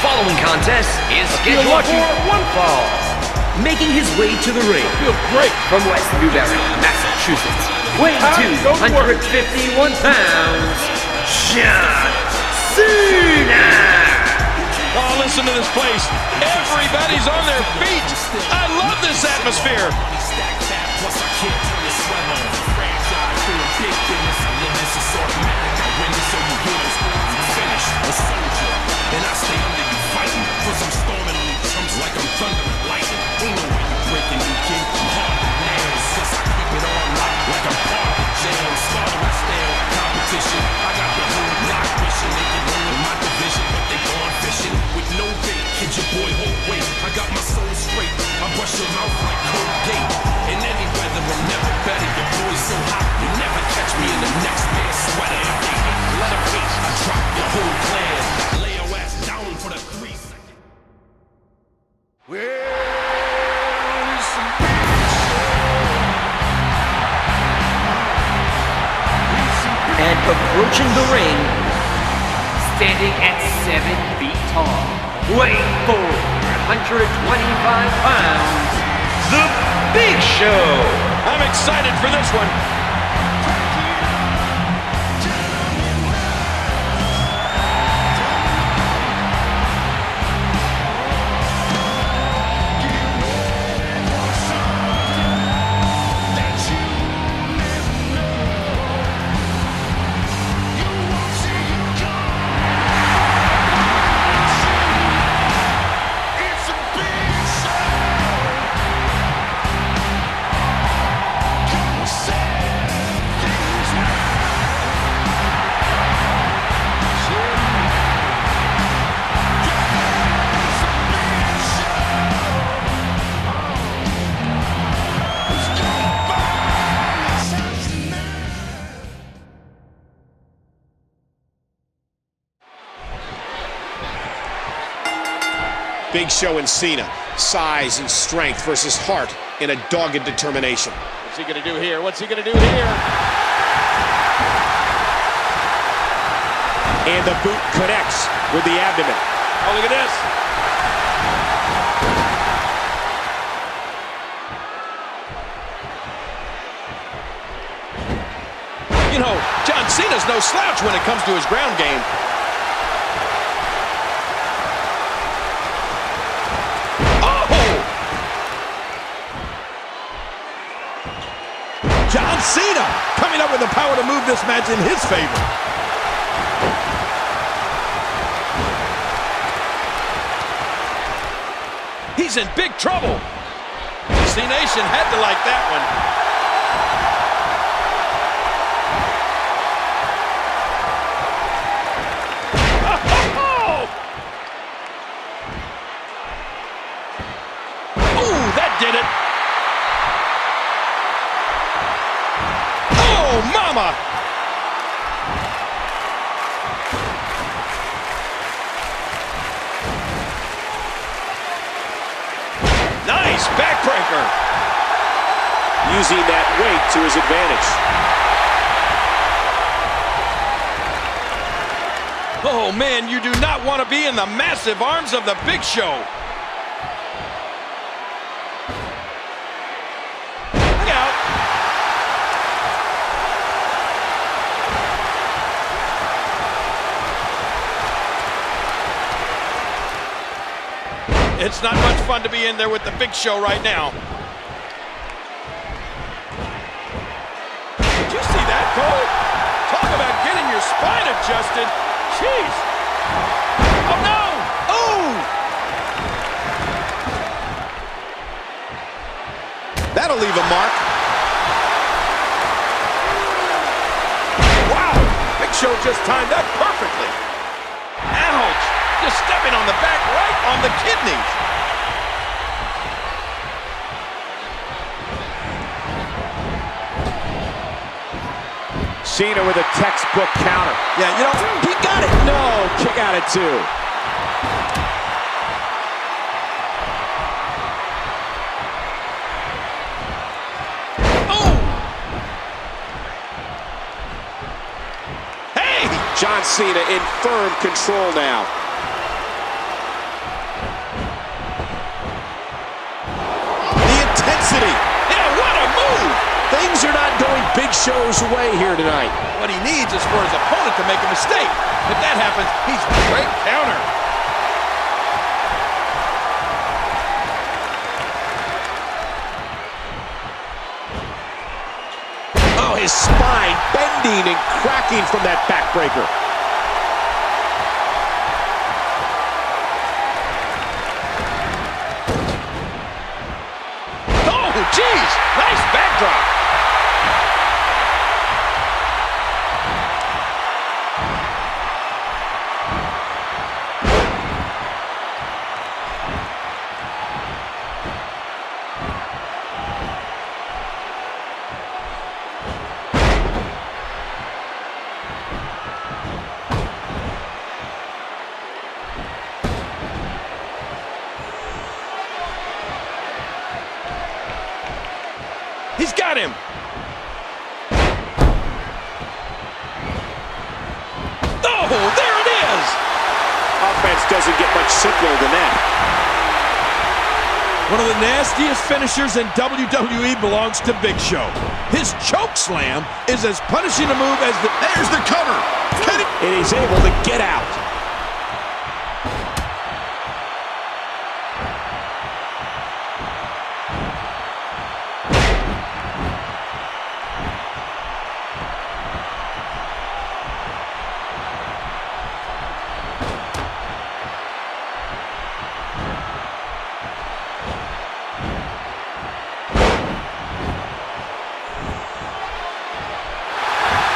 following contest is scheduled for one fall. Making his way to the ring Feels great. from West Newbury, Massachusetts, weighing Time to go to work. 251 pounds, John Cena. Oh, listen to this place. Everybody's on their feet. I love this atmosphere. And I stay under you your mouth like Colgate. In any weather, I'm never better. Your boy's so hot, you never catch me in the next man's sweater. If they hate, let 'em hate. I drop your whole clan. Lay your ass down for the three seconds. And approaching the ring, standing at 7 feet tall, weighing 425 pounds, The Big Show. I'm excited for this one. Big Show and Cena. Size and strength versus heart and a dogged determination. What's he going to do here? What's he going to do here? And the boot connects with the abdomen. Oh, look at this. You know, John Cena's no slouch when it comes to his ground game. John Cena coming up with the power to move this match in his favor. He's in big trouble. Cenation had to like that one. Backbreaker. Using that weight to his advantage. Oh, man, you do not want to be in the massive arms of the Big Show. It's not much fun to be in there with the Big Show right now. Did you see that, Cole? Talk about getting your spine adjusted. Jeez. Oh, no. Oh. That'll leave a mark. Wow. Big Show just timed that perfectly. Ouch. On the back right on the kidneys. Cena with a textbook counter. Yeah, you know, he got it. No, kick out at two. Oh! Hey! John Cena in firm control now. Big Show's way here tonight. What he needs is for his opponent to make a mistake. If that happens, he's great counter. Oh, his spine bending and cracking from that backbreaker. Oh, geez, nice backdrop. He's got him. Oh, there it is. Offense doesn't get much simpler than that. One of the nastiest finishers in WWE belongs to Big Show. His choke slam is as punishing a move as the... There's the cover. Can he... And he's able to get out.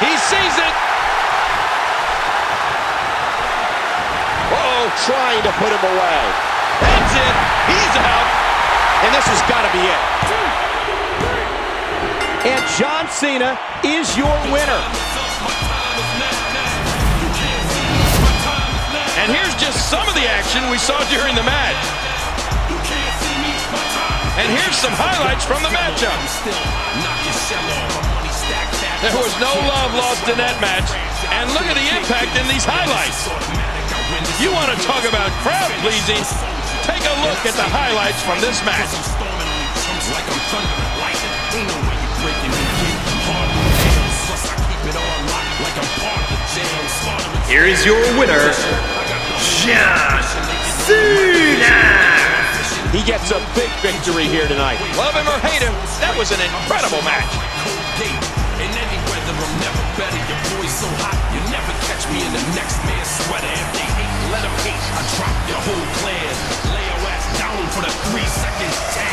He sees it. Uh-oh, trying to put him away. That's it. He's out. And this has got to be it. And John Cena is your winner. And here's just some of the action we saw during the match. And here's some highlights from the matchup. There was no love lost in that match. And look at the impact in these highlights. You want to talk about crowd pleasing? Take a look at the highlights from this match. Here is your winner, John Cena. He gets a big victory here tonight. Love him or hate him, that was an incredible match. I'm never better. Your boy's so hot, you never catch me in the next man's sweater. If they hate, let them hate. I drop your whole clan. Lay your ass down for the three second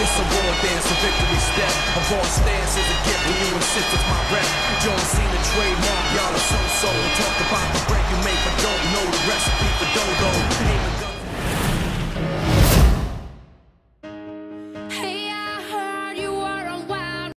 It's a war dance, a victory step. A ball stance is a gift when you insist it's my rep. John Cena trademark, y'all are so so. Talk about the break you make, but don't know the recipe for dodo. Aiming